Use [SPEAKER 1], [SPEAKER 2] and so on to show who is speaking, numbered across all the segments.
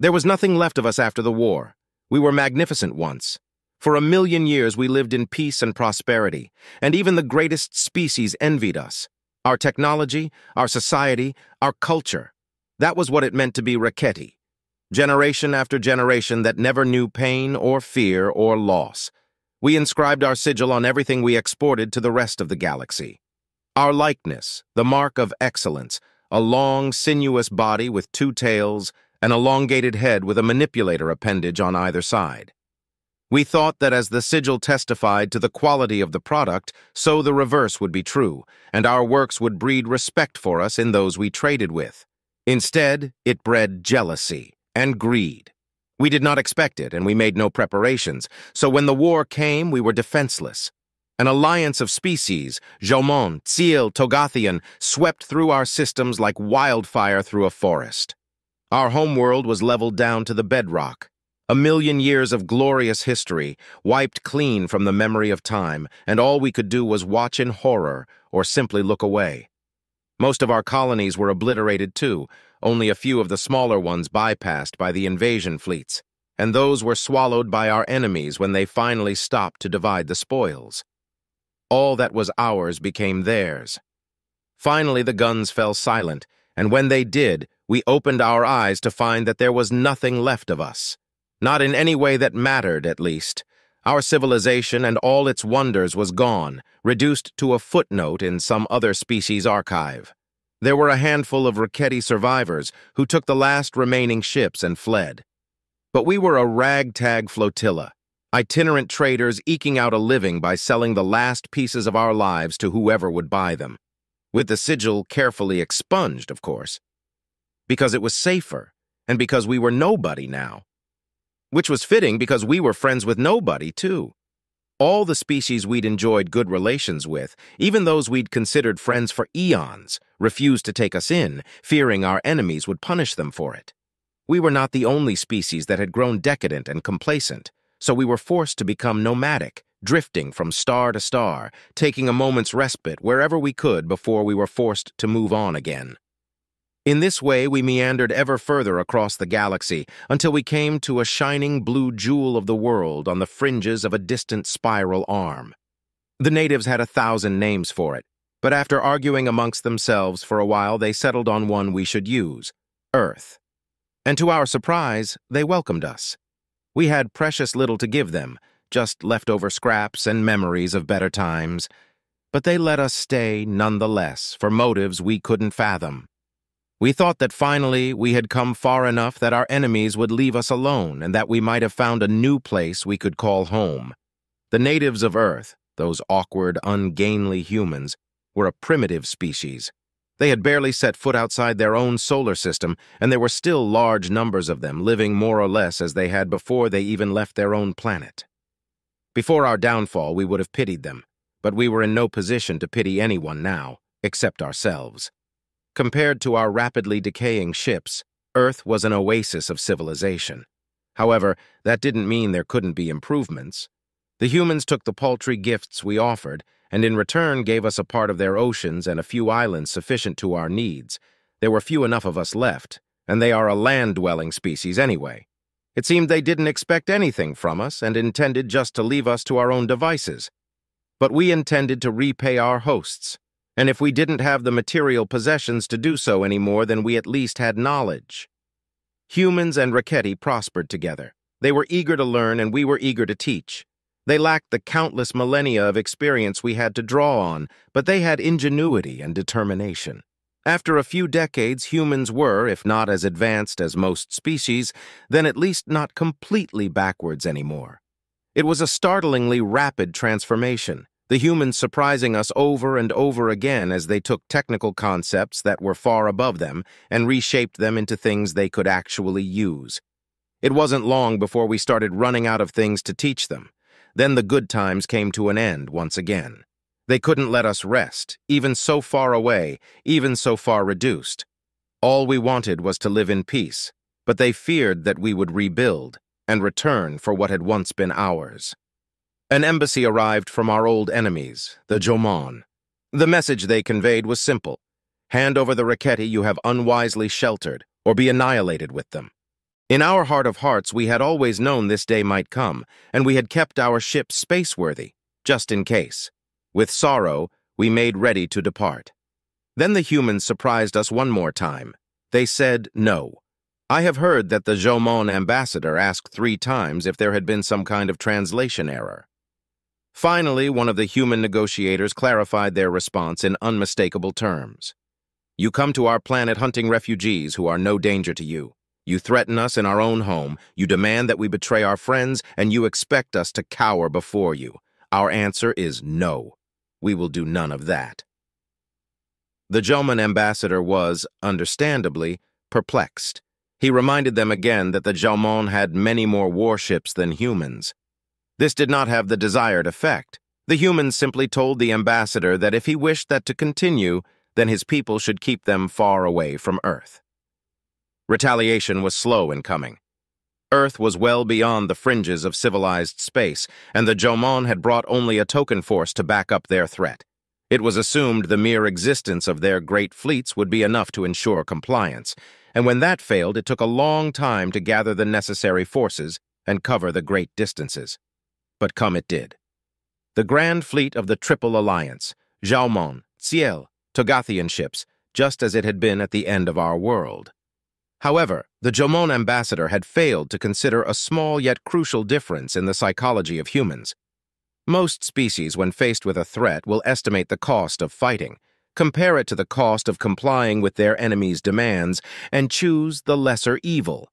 [SPEAKER 1] There was nothing left of us after the war. We were magnificent once. For a million years we lived in peace and prosperity, and even the greatest species envied us. Our technology, our society, our culture. That was what it meant to be Raketi. Generation after generation that never knew pain or fear or loss. We inscribed our sigil on everything we exported to the rest of the galaxy. Our likeness, the mark of excellence, a long, sinuous body with two tails, an elongated head with a manipulator appendage on either side. We thought that as the sigil testified to the quality of the product, so the reverse would be true, and our works would breed respect for us in those we traded with. Instead, it bred jealousy and greed. We did not expect it, and we made no preparations, so when the war came, we were defenseless. An alliance of species, Jomon, Tsil, Togathian, swept through our systems like wildfire through a forest. Our homeworld was leveled down to the bedrock. A million years of glorious history, wiped clean from the memory of time, and all we could do was watch in horror or simply look away. Most of our colonies were obliterated too, only a few of the smaller ones bypassed by the invasion fleets, and those were swallowed by our enemies when they finally stopped to divide the spoils. All that was ours became theirs. Finally, the guns fell silent, and when they did, we opened our eyes to find that there was nothing left of us. Not in any way that mattered, at least. Our civilization and all its wonders was gone, reduced to a footnote in some other species archive. There were a handful of Raketi survivors who took the last remaining ships and fled. But we were a ragtag flotilla, itinerant traders eking out a living by selling the last pieces of our lives to whoever would buy them. With the sigil carefully expunged, of course because it was safer, and because we were nobody now. Which was fitting because we were friends with nobody, too. All the species we'd enjoyed good relations with, even those we'd considered friends for eons, refused to take us in, fearing our enemies would punish them for it. We were not the only species that had grown decadent and complacent, so we were forced to become nomadic, drifting from star to star, taking a moment's respite wherever we could before we were forced to move on again. In this way, we meandered ever further across the galaxy until we came to a shining blue jewel of the world on the fringes of a distant spiral arm. The natives had a thousand names for it, but after arguing amongst themselves for a while, they settled on one we should use, Earth. And to our surprise, they welcomed us. We had precious little to give them, just leftover scraps and memories of better times, but they let us stay nonetheless for motives we couldn't fathom. We thought that finally we had come far enough that our enemies would leave us alone and that we might have found a new place we could call home. The natives of Earth, those awkward, ungainly humans, were a primitive species. They had barely set foot outside their own solar system, and there were still large numbers of them living more or less as they had before they even left their own planet. Before our downfall, we would have pitied them, but we were in no position to pity anyone now, except ourselves. Compared to our rapidly decaying ships, Earth was an oasis of civilization. However, that didn't mean there couldn't be improvements. The humans took the paltry gifts we offered, and in return gave us a part of their oceans and a few islands sufficient to our needs. There were few enough of us left, and they are a land-dwelling species anyway. It seemed they didn't expect anything from us and intended just to leave us to our own devices. But we intended to repay our hosts, and if we didn't have the material possessions to do so anymore, then we at least had knowledge. Humans and Raketi prospered together. They were eager to learn, and we were eager to teach. They lacked the countless millennia of experience we had to draw on, but they had ingenuity and determination. After a few decades, humans were, if not as advanced as most species, then at least not completely backwards anymore. It was a startlingly rapid transformation the humans surprising us over and over again as they took technical concepts that were far above them and reshaped them into things they could actually use. It wasn't long before we started running out of things to teach them. Then the good times came to an end once again. They couldn't let us rest, even so far away, even so far reduced. All we wanted was to live in peace, but they feared that we would rebuild and return for what had once been ours. An embassy arrived from our old enemies, the Jomon. The message they conveyed was simple. Hand over the Raketi you have unwisely sheltered, or be annihilated with them. In our heart of hearts, we had always known this day might come, and we had kept our ship spaceworthy, just in case. With sorrow, we made ready to depart. Then the humans surprised us one more time. They said no. I have heard that the Jomon ambassador asked three times if there had been some kind of translation error. Finally, one of the human negotiators clarified their response in unmistakable terms. You come to our planet hunting refugees who are no danger to you. You threaten us in our own home, you demand that we betray our friends, and you expect us to cower before you. Our answer is no. We will do none of that. The Jomon ambassador was, understandably, perplexed. He reminded them again that the Jomon had many more warships than humans. This did not have the desired effect. The humans simply told the ambassador that if he wished that to continue, then his people should keep them far away from Earth. Retaliation was slow in coming. Earth was well beyond the fringes of civilized space, and the Jomon had brought only a token force to back up their threat. It was assumed the mere existence of their great fleets would be enough to ensure compliance, and when that failed, it took a long time to gather the necessary forces and cover the great distances. But come it did. The grand fleet of the Triple Alliance, Jomon, Tsil, Togathian ships, just as it had been at the end of our world. However, the Jomon ambassador had failed to consider a small yet crucial difference in the psychology of humans. Most species, when faced with a threat, will estimate the cost of fighting, compare it to the cost of complying with their enemy's demands, and choose the lesser evil.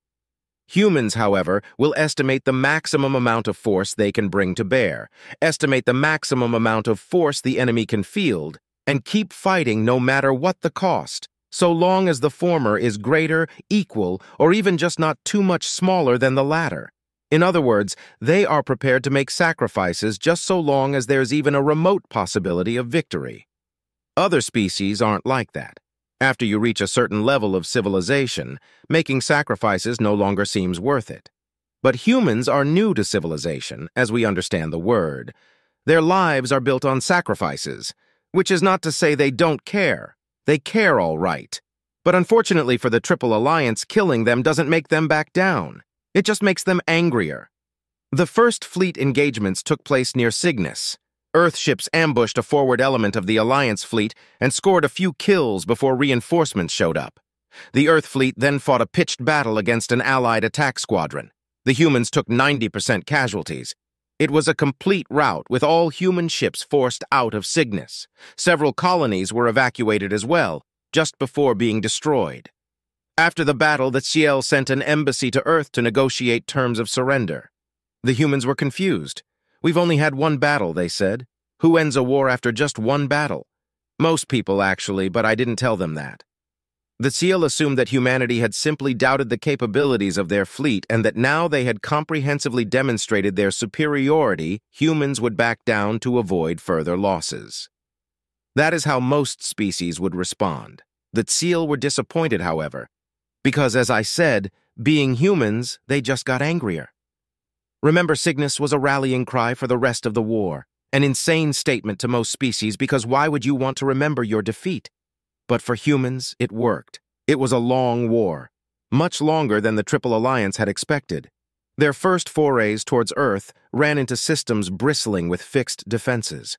[SPEAKER 1] Humans, however, will estimate the maximum amount of force they can bring to bear, estimate the maximum amount of force the enemy can field, and keep fighting no matter what the cost, so long as the former is greater, equal, or even just not too much smaller than the latter. In other words, they are prepared to make sacrifices just so long as there's even a remote possibility of victory. Other species aren't like that. After you reach a certain level of civilization, making sacrifices no longer seems worth it. But humans are new to civilization, as we understand the word. Their lives are built on sacrifices, which is not to say they don't care. They care all right. But unfortunately for the Triple Alliance, killing them doesn't make them back down. It just makes them angrier. The first fleet engagements took place near Cygnus, Earth ships ambushed a forward element of the Alliance fleet and scored a few kills before reinforcements showed up. The Earth fleet then fought a pitched battle against an Allied attack squadron. The humans took 90% casualties. It was a complete rout, with all human ships forced out of Cygnus. Several colonies were evacuated as well, just before being destroyed. After the battle, the Tsil sent an embassy to Earth to negotiate terms of surrender. The humans were confused. We've only had one battle, they said. Who ends a war after just one battle? Most people, actually, but I didn't tell them that. The Tsil assumed that humanity had simply doubted the capabilities of their fleet and that now they had comprehensively demonstrated their superiority, humans would back down to avoid further losses. That is how most species would respond. The Tsil were disappointed, however, because, as I said, being humans, they just got angrier. Remember Cygnus was a rallying cry for the rest of the war, an insane statement to most species because why would you want to remember your defeat? But for humans, it worked. It was a long war, much longer than the Triple Alliance had expected. Their first forays towards Earth ran into systems bristling with fixed defenses.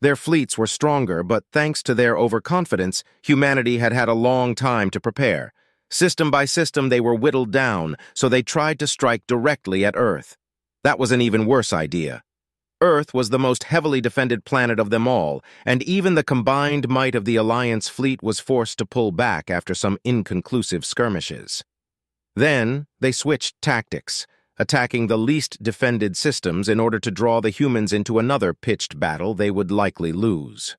[SPEAKER 1] Their fleets were stronger, but thanks to their overconfidence, humanity had had a long time to prepare. System by system, they were whittled down, so they tried to strike directly at Earth. That was an even worse idea. Earth was the most heavily defended planet of them all, and even the combined might of the Alliance fleet was forced to pull back after some inconclusive skirmishes. Then, they switched tactics, attacking the least defended systems in order to draw the humans into another pitched battle they would likely lose.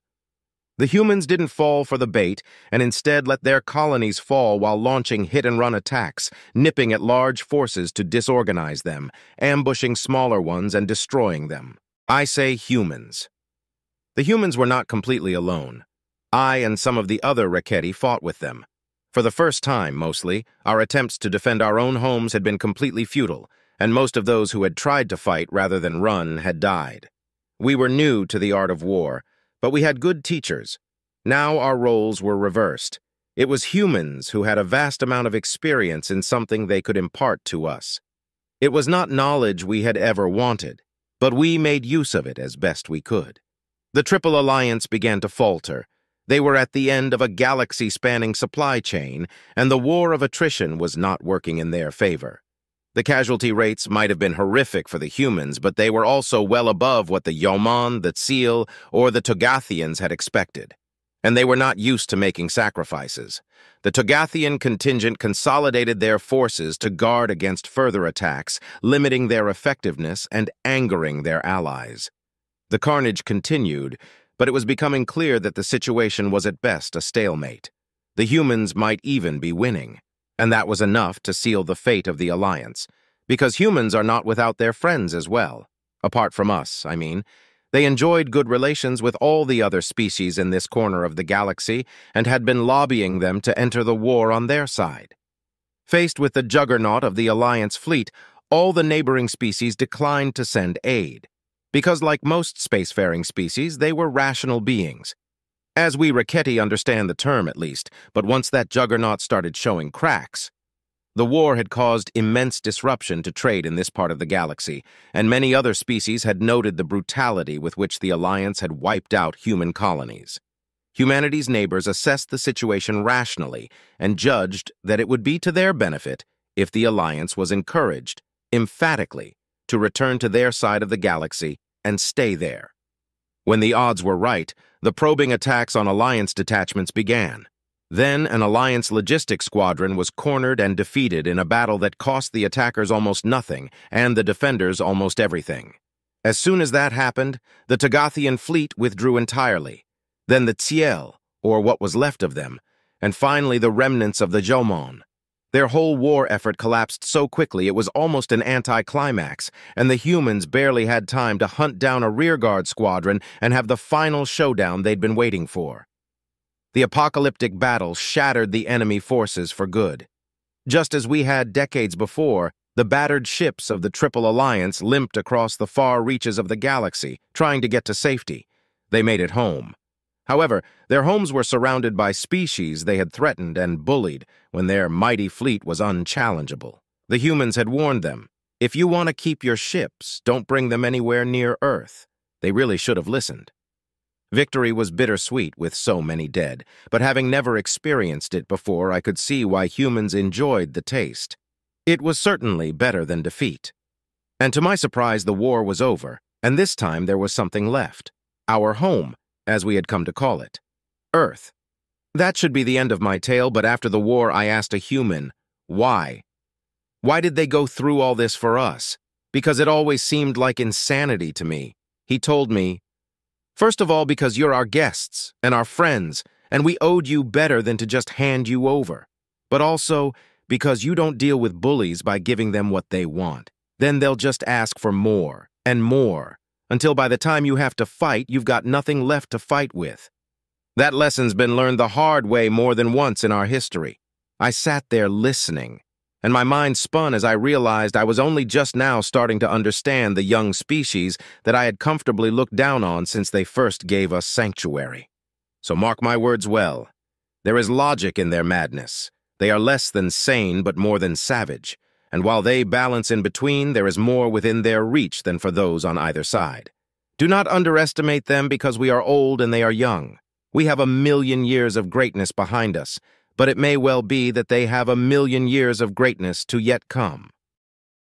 [SPEAKER 1] The humans didn't fall for the bait and instead let their colonies fall while launching hit-and-run attacks, nipping at large forces to disorganize them, ambushing smaller ones and destroying them. I say humans. The humans were not completely alone. I and some of the other Raketi fought with them. For the first time, mostly, our attempts to defend our own homes had been completely futile, and most of those who had tried to fight rather than run had died. We were new to the art of war, but we had good teachers. Now our roles were reversed. It was humans who had a vast amount of experience in something they could impart to us. It was not knowledge we had ever wanted, but we made use of it as best we could. The Triple Alliance began to falter. They were at the end of a galaxy-spanning supply chain, and the war of attrition was not working in their favor. The casualty rates might have been horrific for the humans, but they were also well above what the Jomon, the Tsil, or the Togathians had expected. And they were not used to making sacrifices. The Togathian contingent consolidated their forces to guard against further attacks, limiting their effectiveness and angering their allies. The carnage continued, but it was becoming clear that the situation was at best a stalemate. The humans might even be winning. And that was enough to seal the fate of the Alliance, because humans are not without their friends as well. Apart from us, I mean. They enjoyed good relations with all the other species in this corner of the galaxy and had been lobbying them to enter the war on their side. Faced with the juggernaut of the Alliance fleet, all the neighboring species declined to send aid. Because like most spacefaring species, they were rational beings, as we Raketi understand the term, at least, but once that juggernaut started showing cracks, the war had caused immense disruption to trade in this part of the galaxy, and many other species had noted the brutality with which the Alliance had wiped out human colonies. Humanity's neighbors assessed the situation rationally and judged that it would be to their benefit if the Alliance was encouraged, emphatically, to return to their side of the galaxy and stay there. When the odds were right, the probing attacks on Alliance detachments began. Then an Alliance logistics squadron was cornered and defeated in a battle that cost the attackers almost nothing and the defenders almost everything. As soon as that happened, the Togathian fleet withdrew entirely. Then the Tsil, or what was left of them, and finally the remnants of the Jomon. Their whole war effort collapsed so quickly it was almost an anticlimax, and the humans barely had time to hunt down a rearguard squadron and have the final showdown they'd been waiting for. The apocalyptic battle shattered the enemy forces for good. Just as we had decades before, the battered ships of the Triple Alliance limped across the far reaches of the galaxy, trying to get to safety. They made it home. However, their homes were surrounded by species they had threatened and bullied when their mighty fleet was unchallengeable. The humans had warned them, if you want to keep your ships, don't bring them anywhere near Earth. They really should have listened. Victory was bittersweet with so many dead, but having never experienced it before, I could see why humans enjoyed the taste. It was certainly better than defeat. And to my surprise, the war was over, and this time there was something left. Our home, as we had come to call it. Earth. That should be the end of my tale, but after the war I asked a human, why? Why did they go through all this for us? Because it always seemed like insanity to me. He told me, First of all, because you're our guests and our friends, and we owed you better than to just hand you over. But also, because you don't deal with bullies by giving them what they want. Then they'll just ask for more and more until by the time you have to fight, you've got nothing left to fight with. That lesson's been learned the hard way more than once in our history. I sat there listening, and my mind spun as I realized I was only just now starting to understand the young species that I had comfortably looked down on since they first gave us sanctuary. So mark my words well. There is logic in their madness. They are less than sane, but more than savage and while they balance in between, there is more within their reach than for those on either side. Do not underestimate them because we are old and they are young. We have a million years of greatness behind us, but it may well be that they have a million years of greatness to yet come.